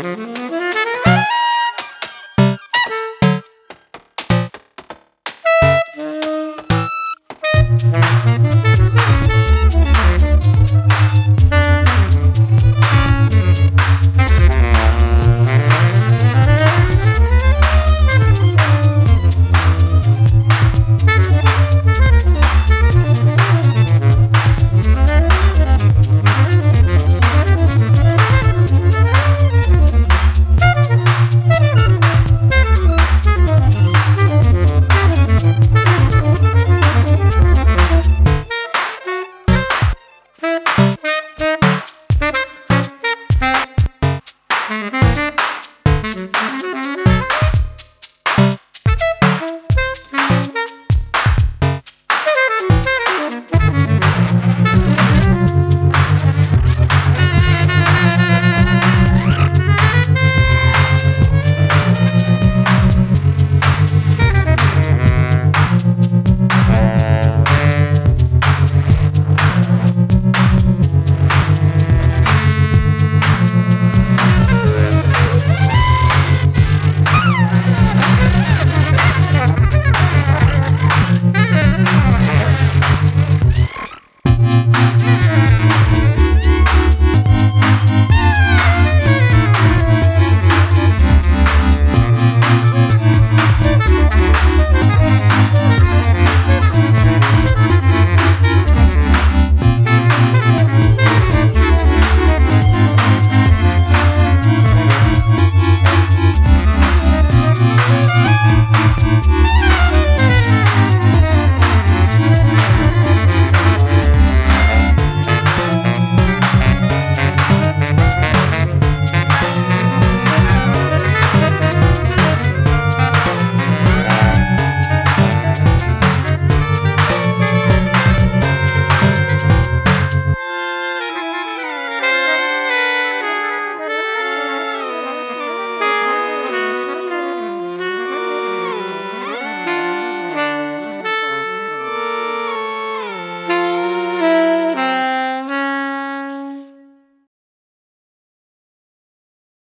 Thank Música